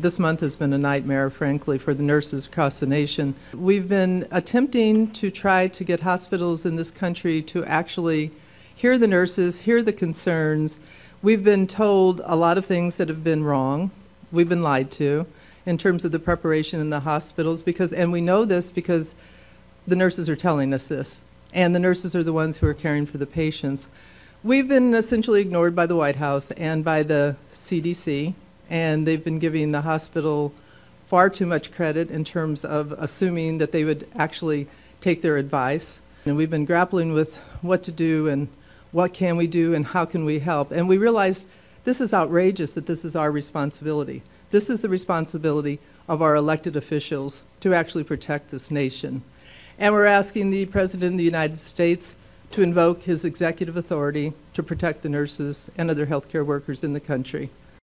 This month has been a nightmare, frankly, for the nurses across the nation. We've been attempting to try to get hospitals in this country to actually hear the nurses, hear the concerns. We've been told a lot of things that have been wrong. We've been lied to in terms of the preparation in the hospitals because and we know this because the nurses are telling us this and the nurses are the ones who are caring for the patients. We've been essentially ignored by the White House and by the CDC, and they've been giving the hospital far too much credit in terms of assuming that they would actually take their advice. And we've been grappling with what to do and what can we do and how can we help. And we realized this is outrageous that this is our responsibility. This is the responsibility of our elected officials to actually protect this nation. And we're asking the President of the United States to invoke his executive authority to protect the nurses and other healthcare workers in the country.